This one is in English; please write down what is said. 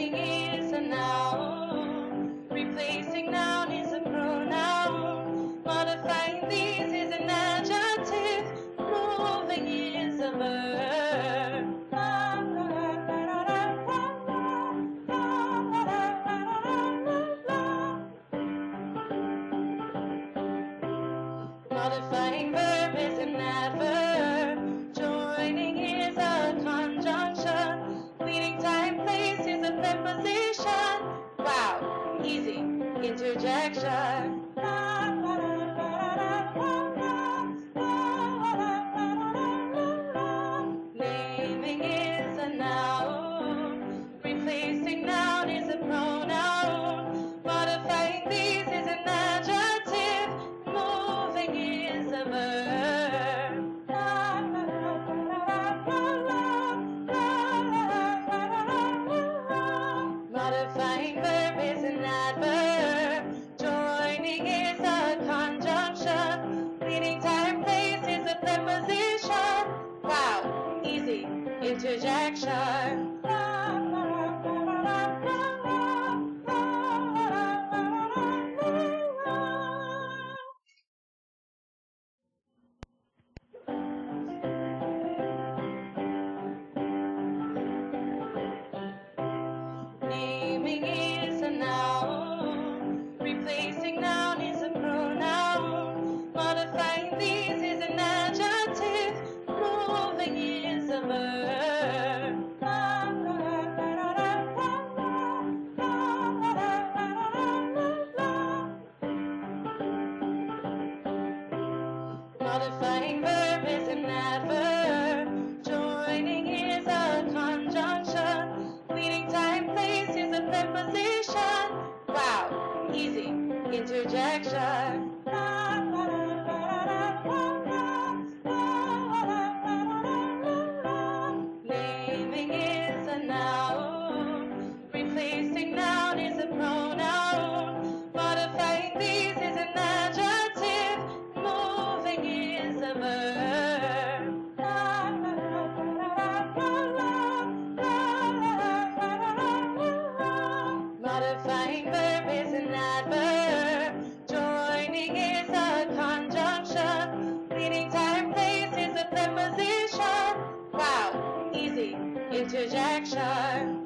Joining is a noun. Replacing noun is a pronoun. Modifying these is an adjective. Moving is a verb. Modifying verb is an adverb. Easy. Interjection. Interjection. Naming is a noun. Replacing Modifying verb is an adverb. Joining is a conjunction. Leading time place is a preposition. Wow, easy. Interjection. modifying verb is an adverb. Joining is a conjunction. Leading time place is a preposition. Wow, easy. Interjection.